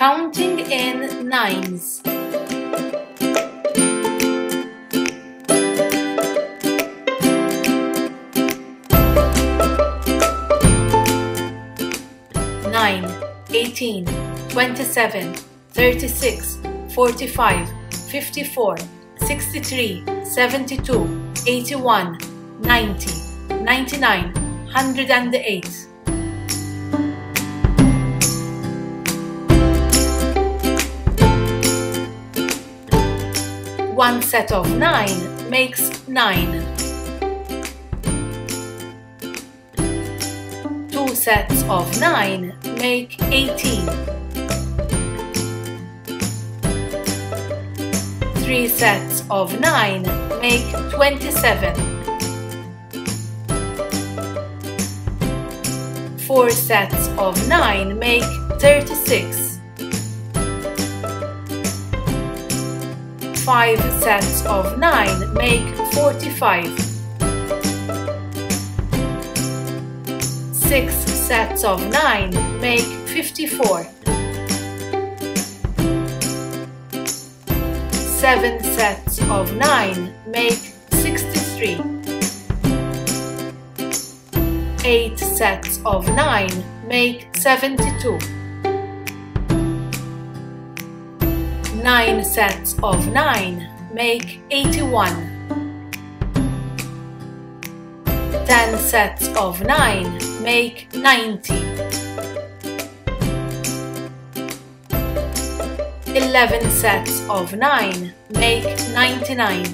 Counting in nines. Nine, eighteen, twenty-seven, thirty-six, forty-five, fifty-four, sixty-three, seventy-two, eighty-one, ninety, ninety-nine, hundred and eight. One set of nine makes nine. Two sets of nine make eighteen. Three sets of nine make twenty-seven. Four sets of nine make thirty-six. Five sets of 9 make 45. Six sets of 9 make 54. Seven sets of 9 make 63. Eight sets of 9 make 72. 9 sets of 9 make 81. 10 sets of 9 make 90. 11 sets of 9 make 99.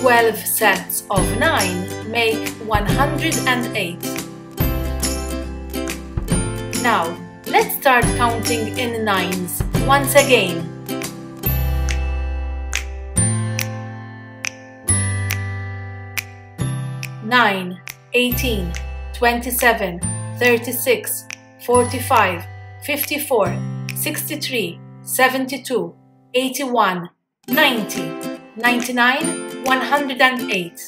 12 sets of 9 make 108. Now, start counting in nines once again. Nine, eighteen, twenty-seven, thirty-six, forty-five, fifty-four, sixty-three, seventy-two, eighty-one, ninety, ninety-nine, one hundred and eight.